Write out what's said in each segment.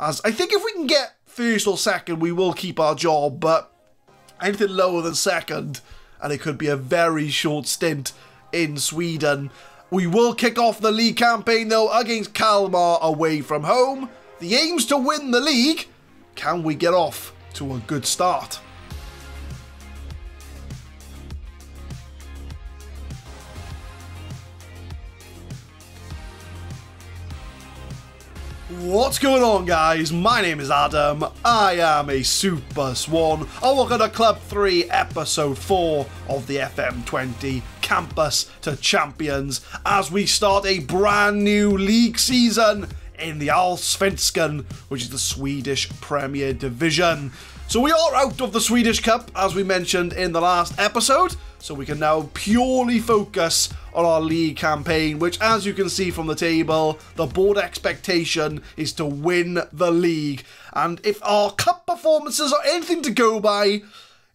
As I think if we can get first or second, we will keep our job, but anything lower than second, and it could be a very short stint in Sweden. We will kick off the league campaign though against Kalmar away from home. The aim's to win the league. Can we get off to a good start? What's going on guys? My name is Adam, I am a Super Swan, and welcome to Club 3 Episode 4 of the FM20 Campus to Champions as we start a brand new league season in the Allsvenskan, which is the Swedish Premier Division. So we are out of the Swedish Cup, as we mentioned in the last episode, so we can now purely focus on our league campaign, which, as you can see from the table, the board expectation is to win the league. And if our cup performances are anything to go by,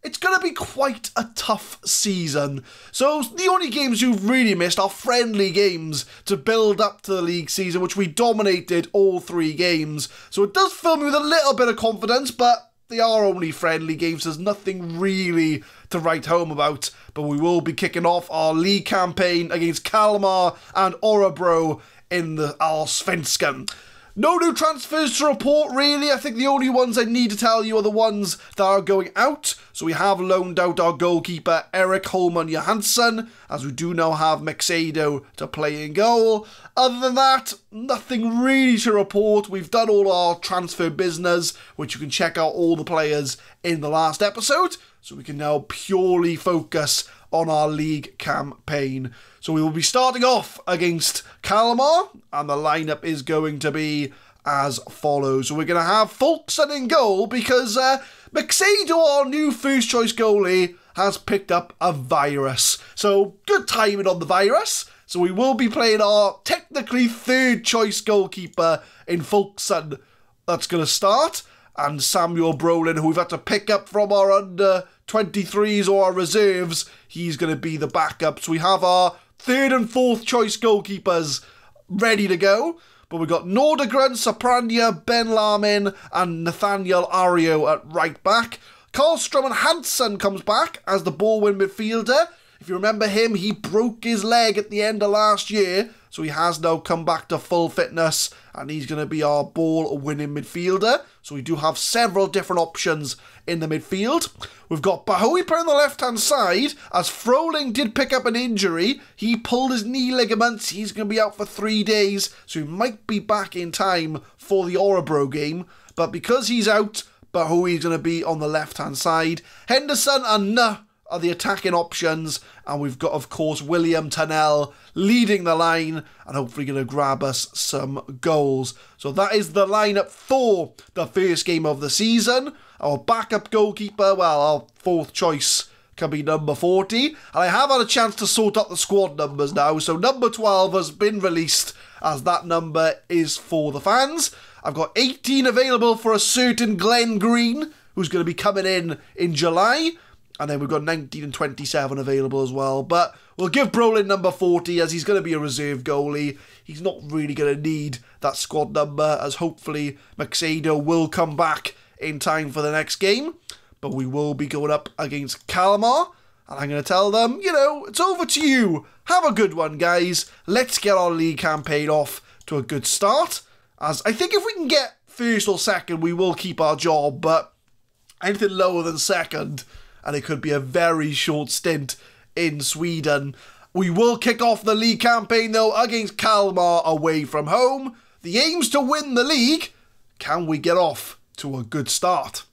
it's going to be quite a tough season. So the only games you've really missed are friendly games to build up to the league season, which we dominated all three games. So it does fill me with a little bit of confidence, but they are only friendly games. There's nothing really to write home about. But we will be kicking off our league campaign against Kalmar and Örebro in the Allsvenskan. No new transfers to report, really. I think the only ones I need to tell you are the ones that are going out. So we have loaned out our goalkeeper, Eric Holman Johansson, as we do now have Mexado to play in goal. Other than that, nothing really to report. We've done all our transfer business, which you can check out all the players in the last episode. So we can now purely focus on our league campaign. So we will be starting off against Kalmar, and the lineup is going to be as follows. We're going to have Folkson in goal because uh, Mexado, our new first choice goalie, has picked up a virus. So good timing on the virus. So we will be playing our technically third choice goalkeeper in Folkson. That's going to start. And Samuel Brolin, who we've had to pick up from our under 23s or our reserves, he's going to be the backup. So we have our third and fourth choice goalkeepers ready to go. But we've got Nordegren, Soprania, Ben Lamin, and Nathaniel Ario at right back. Karlstrom and Hansen comes back as the ball win midfielder. If you remember him, he broke his leg at the end of last year, so he has now come back to full fitness and he's going to be our ball winning midfielder. So we do have several different options in the midfield. We've got Bahoipa on the left hand side, as Froling did pick up an injury. He pulled his knee ligaments. He's going to be out for three days, so he might be back in time for the Örebro game. But because he's out, Bahoui's going to be on the left hand side. Henderson and Nuh are the attacking options, and we've got, of course, William Tunnell leading the line and hopefully going to grab us some goals. So that is the lineup for the first game of the season. Our backup goalkeeper, well, our fourth choice can be number 40. And I have had a chance to sort out the squad numbers now, so number 12 has been released as that number is for the fans. I've got 18 available for a certain Glenn Green, who's going to be coming in in July. And then we've got 19 and 27 available as well. But we'll give Brolin number 40 as he's going to be a reserve goalie. He's not really going to need that squad number as hopefully Mexado will come back in time for the next game. But we will be going up against Kalmar. And I'm going to tell them, you know, it's over to you. Have a good one, guys. Let's get our league campaign off to a good start. As I think if we can get first or second, we will keep our job. But anything lower than second and it could be a very short stint in Sweden. We will kick off the league campaign though against Kalmar away from home. The aim's to win the league. Can we get off to a good start?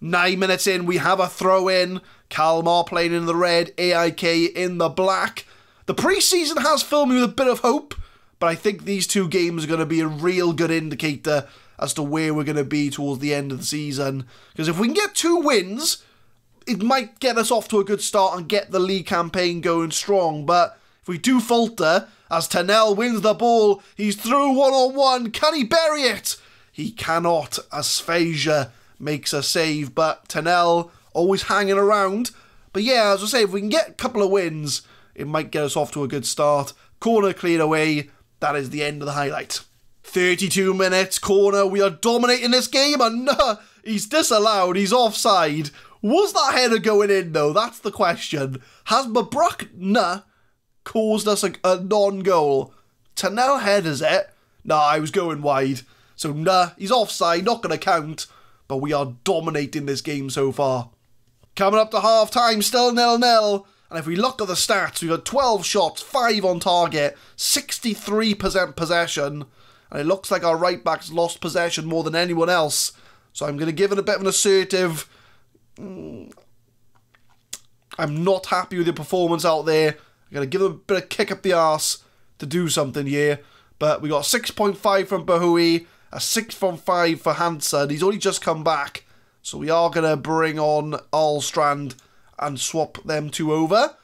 Nine minutes in, we have a throw in. Kalmar playing in the red, AIK in the black. The preseason has filled me with a bit of hope, but I think these two games are going to be a real good indicator as to where we're going to be towards the end of the season. Because if we can get two wins, it might get us off to a good start and get the league campaign going strong. But if we do falter, as Tunnell wins the ball, he's through one on one. Can he bury it? He cannot, as Sphasia makes a save. But Tunnell always hanging around. But yeah, as I say, if we can get a couple of wins, it might get us off to a good start. Corner cleared away. That is the end of the highlight. 32 minutes, corner, we are dominating this game, and uh, he's disallowed, he's offside. Was that header going in, though? That's the question. Has Mabrouk nah, caused us a, a non goal? Tanel headers it. Nah, I was going wide. So, nah, he's offside, not going to count. But we are dominating this game so far. Coming up to half time, still nil nil. And if we look at the stats, we've got 12 shots, 5 on target, 63% possession. And it looks like our right back's lost possession more than anyone else. So I'm going to give it a bit of an assertive. Mm, I'm not happy with the performance out there. I'm going to give them a bit of kick up the arse to do something here. But we got 6.5 from Bahoui, a 6 from 5 for Hansen. He's only just come back. So we are going to bring on Allstrand and swap them two over.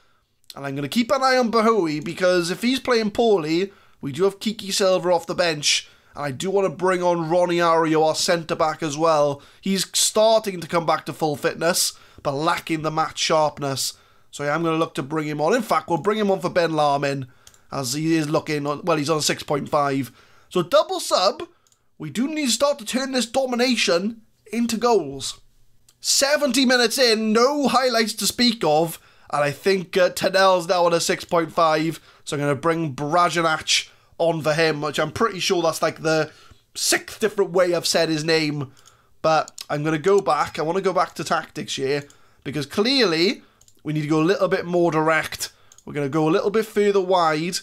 And I'm going to keep an eye on Bahoui because if he's playing poorly, we do have Kiki Silva off the bench. And I do want to bring on Ronnie Ario, our centre back, as well. He's starting to come back to full fitness, but lacking the match sharpness. So I am going to look to bring him on. In fact, we'll bring him on for Ben Larmin as he is looking on, well, he's on 6.5. So double sub, we do need to start to turn this domination into goals. 70 minutes in, no highlights to speak of, and I think uh, Tanel's now on a 6.5, so I'm going to bring Brajanac on for him, which I'm pretty sure that's like the sixth different way I've said his name. But I'm going to go back. I want to go back to tactics here, because clearly we need to go a little bit more direct we're going to go a little bit further wide.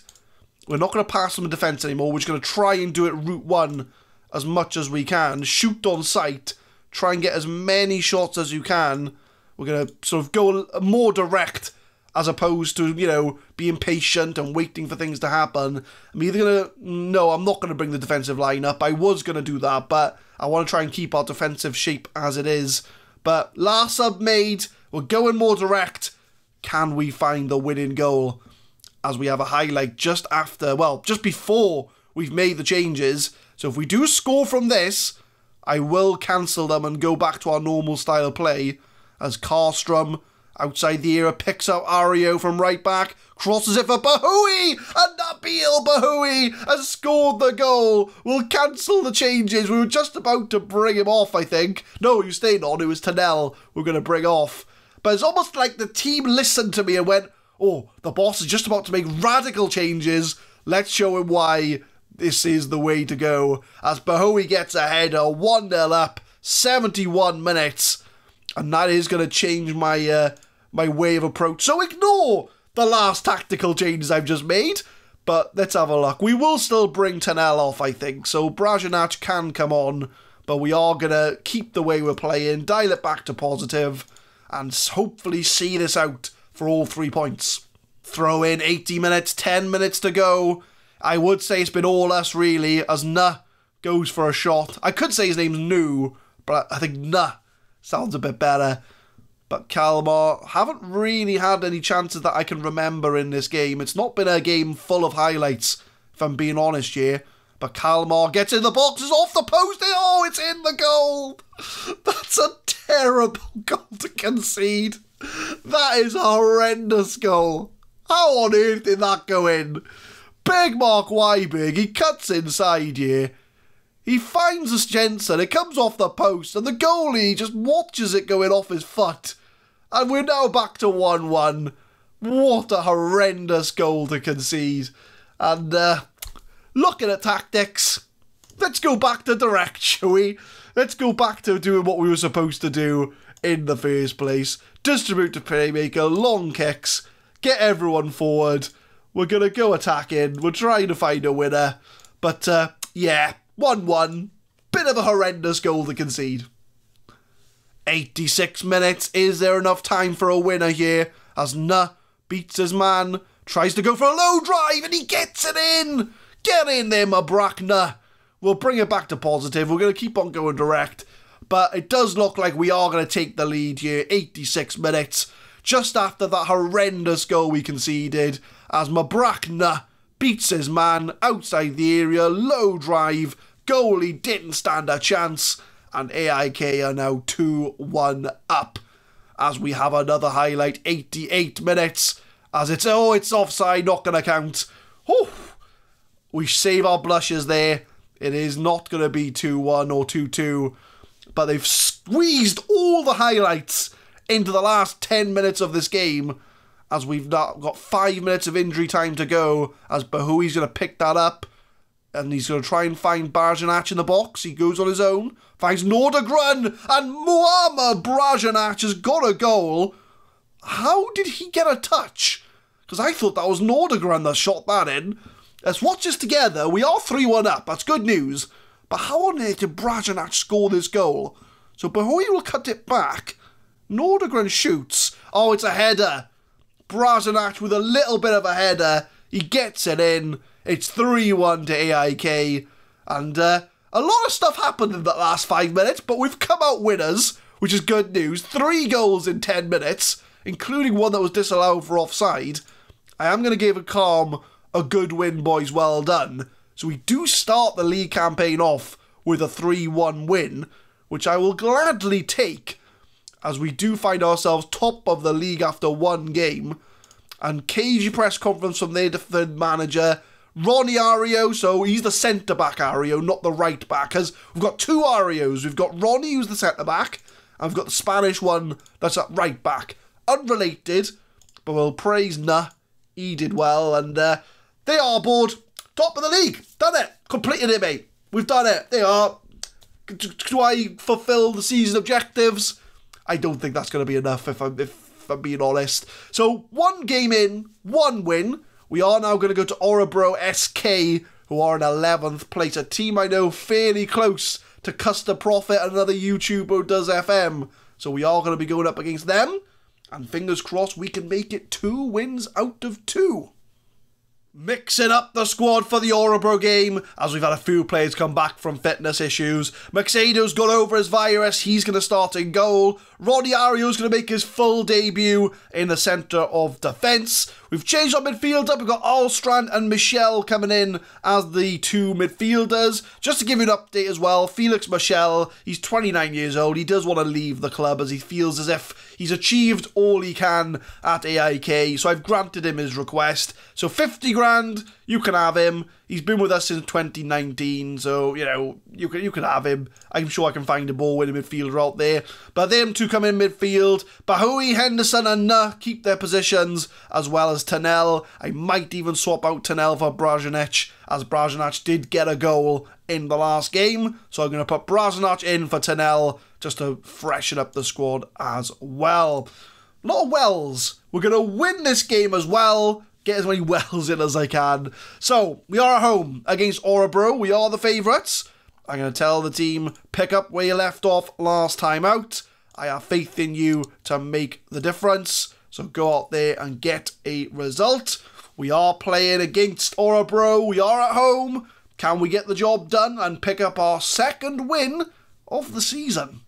We're not going to pass on the defence anymore. We're just going to try and do it route one as much as we can. Shoot on sight. Try and get as many shots as you can. We're going to sort of go more direct as opposed to, you know, being patient and waiting for things to happen. I'm either going to... No, I'm not going to bring the defensive line up. I was going to do that, but I want to try and keep our defensive shape as it is. But last sub made. We're going more direct can we find the winning goal? As we have a highlight just after, well, just before we've made the changes. So if we do score from this, I will cancel them and go back to our normal style play. As Karlstrom, outside the area, picks up Ario from right back, crosses it for Bahoui, and Nabil Bahoui has scored the goal. We'll cancel the changes. We were just about to bring him off, I think. No, you stayed on. It was Tanel we're going to bring off. But it's almost like the team listened to me and went, oh, the boss is just about to make radical changes. Let's show him why this is the way to go. As Bahoui gets ahead, a 1 0 up, 71 minutes. And that is going to change my uh, my way of approach. So ignore the last tactical changes I've just made. But let's have a look. We will still bring Tanel off, I think. So Brajanac can come on. But we are going to keep the way we're playing, dial it back to positive and hopefully see this out for all three points. Throw in 80 minutes, 10 minutes to go. I would say it's been all us really, as Nah goes for a shot. I could say his name's New, but I think Nah sounds a bit better. But Kalmar haven't really had any chances that I can remember in this game. It's not been a game full of highlights, if I'm being honest here. But Kalmar gets in the box, is off the post. Oh, it's in the goal. That's a terrible goal to concede. That is a horrendous goal. How on earth did that go in? Big Mark Weiberg, he cuts inside here. He finds us Jensen, it comes off the post, and the goalie just watches it going off his foot. And we're now back to 1 1. What a horrendous goal to concede. And uh, looking at tactics, let's go back to direct, shall we? Let's go back to doing what we were supposed to do in the first place. Distribute to playmaker, long kicks, get everyone forward. We're going to go attacking. We're trying to find a winner. But, uh, yeah, 1 1. Bit of a horrendous goal to concede. 86 minutes. Is there enough time for a winner here? As Nuh beats his man, tries to go for a low drive, and he gets it in! Get in there, Mabrakna. We'll bring it back to positive. We're going to keep on going direct. But it does look like we are going to take the lead here. 86 minutes. Just after that horrendous goal we conceded. As Mabrakna beats his man outside the area. Low drive. Goalie didn't stand a chance. And AIK are now 2 1 up. As we have another highlight. 88 minutes. As it's, oh, it's offside, not going to count. Whew we save our blushes there. It is not going to be 2 1 or 2 2, but they've squeezed all the highlights into the last 10 minutes of this game as we've not got five minutes of injury time to go, as Bahoui's going to pick that up, and he's going to try and find Brazanac in the box. He goes on his own, finds Nordegren, and Muamer Brazanac has got a goal. How did he get a touch? Because I thought that was Nordegren that shot that in. Let's watch this together. We are 3 1 up. That's good news. But how on earth did Brazanac score this goal? So Bahoui will cut it back. Nordegren shoots. Oh, it's a header. Brazanac with a little bit of a header. He gets it in. It's 3 1 to AIK. And uh, a lot of stuff happened in that last five minutes, but we've come out winners, which is good news. Three goals in 10 minutes, including one that was disallowed for offside. I am going to give a calm a good win, boys. Well done. So we do start the league campaign off with a 3 1 win, which I will gladly take as we do find ourselves top of the league after one game. And cagey press conference from their third manager, Ronnie Ario. So he's the centre back Ario, not the right back. Because we've got two Arios. We've got Ronnie, who's the centre back, and we've got the Spanish one that's at right back. Unrelated, but we'll praise Nah. He did well, and uh, they are bored. Top of the league. Done it. Completed it, mate. We've done it. They are. Do I fulfill the season objectives? I don't think that's going to be enough if I'm, if I'm being honest. So, one game in, one win. We are now going to go to Orebro SK, who are in 11th place. A team I know fairly close to Custer Profit, another YouTuber who does FM. So, we are going to be going up against them. And fingers crossed we can make it two wins out of two. Mixing up the squad for the Orebro game as we've had a few players come back from fitness issues. Maxado's got over his virus, he's going to start in goal. Roddy Ario's going to make his full debut in the centre of defence. We've changed our midfield up. We've got Alstrand and Michel coming in as the two midfielders. Just to give you an update as well, Felix Michel, he's 29 years old. He does want to leave the club as he feels as if he's achieved all he can at AIK. So I've granted him his request. So 50 grand, you can have him. He's been with us since 2019, so you know you can you can have him. I'm sure I can find a ball winning midfielder out there. But them two come in midfield. Bahoui, Henderson, and Nuh keep their positions, as well as Tanel. I might even swap out Tanel for Brazanac, as Brazanac did get a goal in the last game. So I'm going to put Brazanac in for Tanel just to freshen up the squad as well. Of wells. We're going to win this game as well get as many wells in as I can. So, we are at home against Orebro. We are the favourites. I'm going to tell the team, pick up where you left off last time out. I have faith in you to make the difference. So go out there and get a result. We are playing against Orebro. We are at home. Can we get the job done and pick up our second win of the season?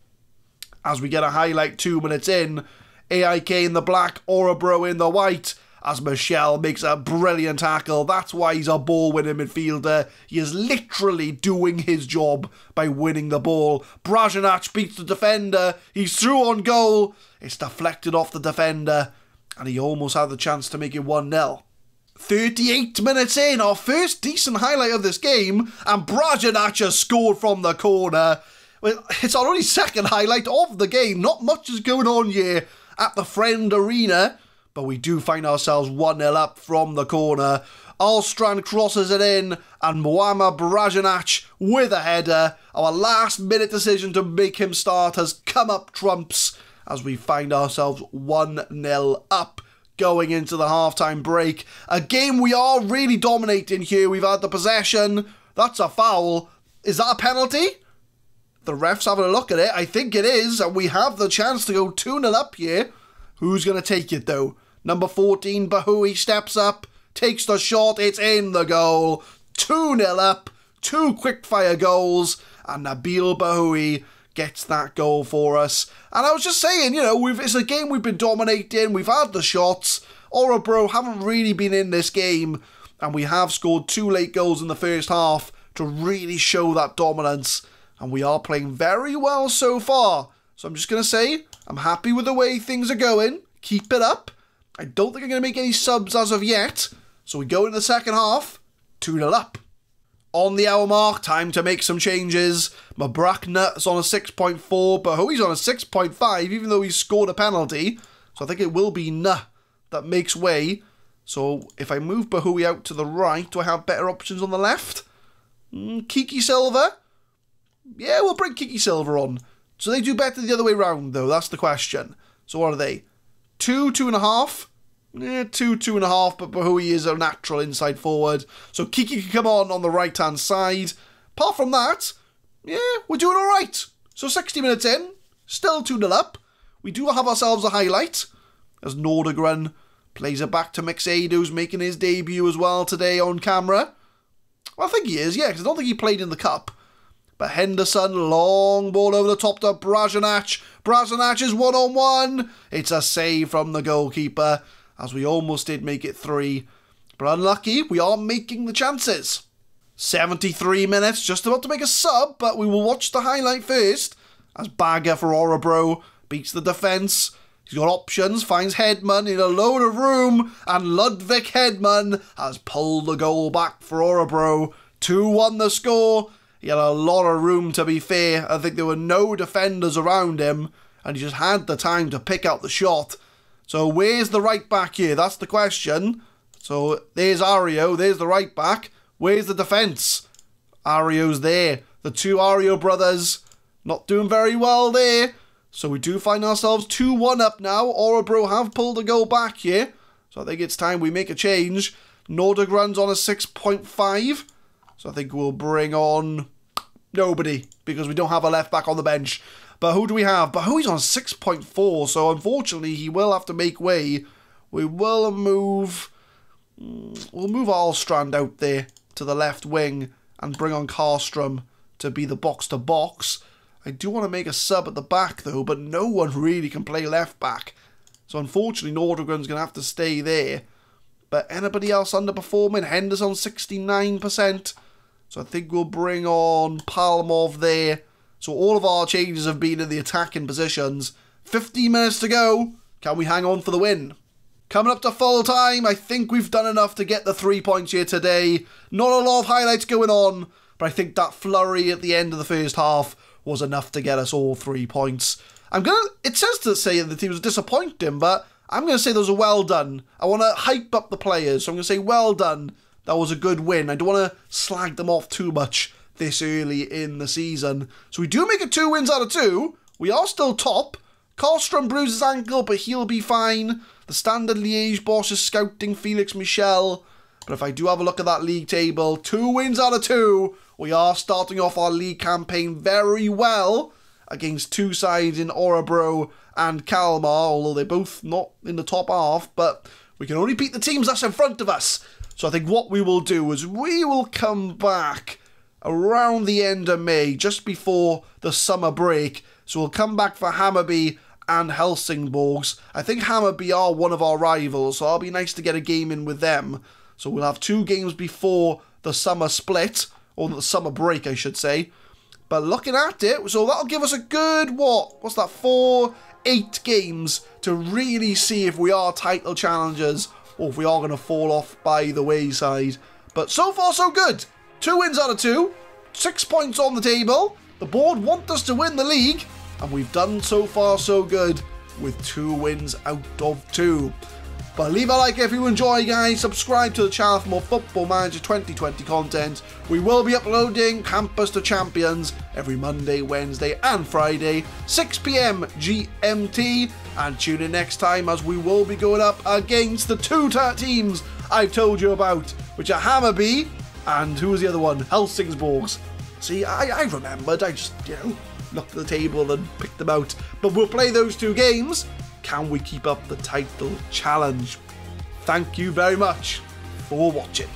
As we get a highlight two minutes in, AIK in the black, Orebro in the white as Michel makes a brilliant tackle. That's why he's a ball winning midfielder. He is literally doing his job by winning the ball. Brazanac beats the defender. He's through on goal. It's deflected off the defender, and he almost had the chance to make it 1 0. 38 minutes in, our first decent highlight of this game, and Brazanac has scored from the corner. Well, it's our only second highlight of the game. Not much is going on here at the Friends Arena but we do find ourselves 1 0 up from the corner. Alstrand crosses it in, and Muammar Brazanac with a header. Our last minute decision to make him start has come up trumps as we find ourselves 1 0 up going into the halftime break. A game we are really dominating here. We've had the possession. That's a foul. Is that a penalty? The ref's having a look at it. I think it is, and we have the chance to go 2 0 up here. Who's going to take it though? Number 14, Bahoui steps up, takes the shot, it's in the goal. 2 0 up, two quickfire goals, and Nabil Bahoui gets that goal for us. And I was just saying, you know, we've, it's a game we've been dominating, we've had the shots. Orebro haven't really been in this game, and we have scored two late goals in the first half to really show that dominance. And we are playing very well so far. So I'm just going to say, I'm happy with the way things are going. Keep it up. I don't think I'm going to make any subs as of yet. So we go into the second half, 2 0 up. on the hour mark. Time to make some changes. Mabrakna is on a 6.4, Bahoui's on a 6.5, even though he scored a penalty. So I think it will be Nah that makes way. So if I move Bahoui out to the right, do I have better options on the left? Mm, Kiki Silva? Yeah, we'll bring Kiki Silva on. So they do better the other way round, though. That's the question. So what are they? Two, two and a half? Yeah, two, two and a half, but Bahoui is a natural inside forward. So Kiki can come on on the right hand side. Apart from that, yeah, we're doing alright. So 60 minutes in, still 2 0 up. We do have ourselves a highlight as Nordegren plays it back to Mixade, who's making his debut as well today on camera. Well, I think he is, yeah, because I don't think he played in the Cup. But Henderson, long ball over the top to Brazanac. Brazanac is one on one. It's a save from the goalkeeper, as we almost did make it three. But unlucky, we are making the chances. 73 minutes, just about to make a sub, but we will watch the highlight first. As Bagger for Orebro beats the defence. He's got options, finds Hedman in a load of room, and Ludwig Hedman has pulled the goal back for Orebro. 2 1 the score. He had a lot of room to be fair. I think there were no defenders around him, and he just had the time to pick out the shot. So where's the right back here? That's the question. So there's Ario, there's the right back. Where's the defence? Ario's there. The two Ario brothers not doing very well there. So we do find ourselves 2-1 up now. Orebro have pulled a goal back here. So I think it's time we make a change. Nordegren's on a 6.5. So I think we'll bring on nobody because we don't have a left back on the bench. But who do we have? But who is on 6.4. So unfortunately, he will have to make way. We will move. Mm, we'll move Alstrand out there to the left wing and bring on Karlstrom to be the box to box. I do want to make a sub at the back though, but no one really can play left back. So unfortunately, Nordgren's going to have to stay there. But anybody else underperforming? Henderson 69%. So I think we'll bring on Palmov there. So all of our changes have been in the attacking positions. 15 minutes to go. Can we hang on for the win? Coming up to full time, I think we've done enough to get the three points here today. Not a lot of highlights going on, but I think that flurry at the end of the first half was enough to get us all three points. I'm gonna. It says to say that the team was disappointing, but I'm gonna say those are well done. I want to hype up the players, so I'm gonna say well done. That was a good win. I don't want to slag them off too much this early in the season. So we do make it two wins out of two. We are still top. Karlstrom bruises ankle, but he'll be fine. The standard Liège boss is scouting Felix Michel. But if I do have a look at that league table, two wins out of two. We are starting off our league campaign very well against two sides in Orebro and Kalmar, although they're both not in the top half, but we can only beat the teams that's in front of us. So I think what we will do is we will come back around the end of May, just before the summer break. So we'll come back for Hammarby and Helsingborgs. I think Hammarby are one of our rivals, so it'll be nice to get a game in with them. So we'll have two games before the summer split or the summer break, I should say. But looking at it, so that'll give us a good, what? What's that? Four, eight games to really see if we are title challengers or if we are going to fall off by the wayside. But so far, so good. Two wins out of two, six points on the table. The board want us to win the league, and we've done so far, so good with two wins out of two. But leave a like if you enjoy, guys. Subscribe to the channel for more Football Manager 2020 content. We will be uploading Campus to Champions every Monday, Wednesday, and Friday, 6 pm GMT. And tune in next time as we will be going up against the two teams I've told you about, which are Hammarby and who was the other one? Helsingborgs. See, I, I remembered. I just, you know, looked at the table and picked them out. But we'll play those two games can we keep up the title challenge? Thank you very much for watching.